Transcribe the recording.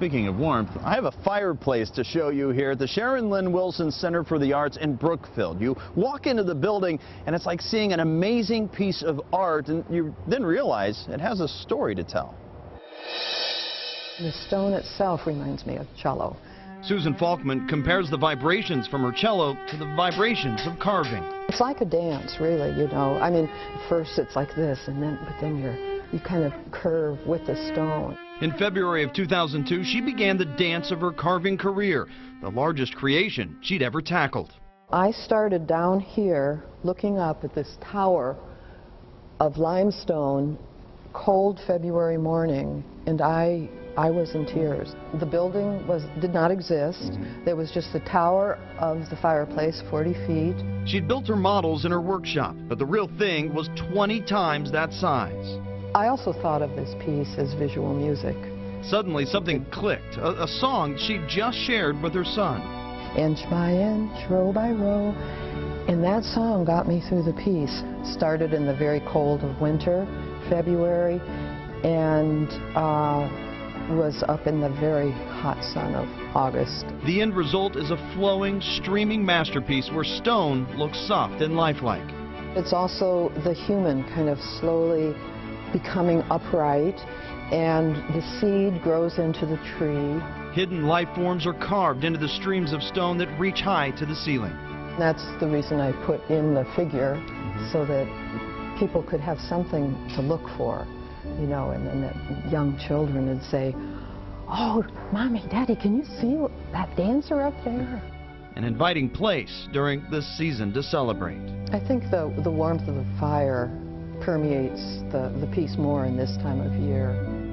speaking of warmth, I have a fireplace to show you here at the Sharon Lynne Wilson Center for the Arts in Brookfield. You walk into the building and it's like seeing an amazing piece of art and you then realize it has a story to tell. The stone itself reminds me of cello. Susan Falkman compares the vibrations from her cello to the vibrations of carving. It's like a dance, really, you know. I mean, first it's like this, and then, but then you're, you kind of curve with the stone. In February of 2002, she began the dance of her carving career, the largest creation she'd ever tackled. I started down here looking up at this tower of limestone, cold February morning, and I I was in tears. The building was did not exist. Mm -hmm. There was just the tower of the fireplace, 40 feet. She'd built her models in her workshop, but the real thing was 20 times that size. I also thought of this piece as visual music. Suddenly something clicked, a, a song she'd just shared with her son. Inch by inch, row by row, and that song got me through the piece. Started in the very cold of winter, February, and uh, was up in the very hot sun of August. The end result is a flowing, streaming masterpiece where stone looks soft and lifelike. It's also the human kind of slowly becoming upright and the seed grows into the tree. Hidden life forms are carved into the streams of stone that reach high to the ceiling. That's the reason I put in the figure mm -hmm. so that people could have something to look for you know, and then the young children would say, oh, Mommy, Daddy, can you see that dancer up there? An inviting place during this season to celebrate. I think the, the warmth of the fire permeates the, the piece more in this time of year.